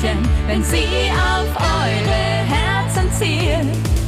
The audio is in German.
Mädchen, wenn sie auf eure Herzen zielt.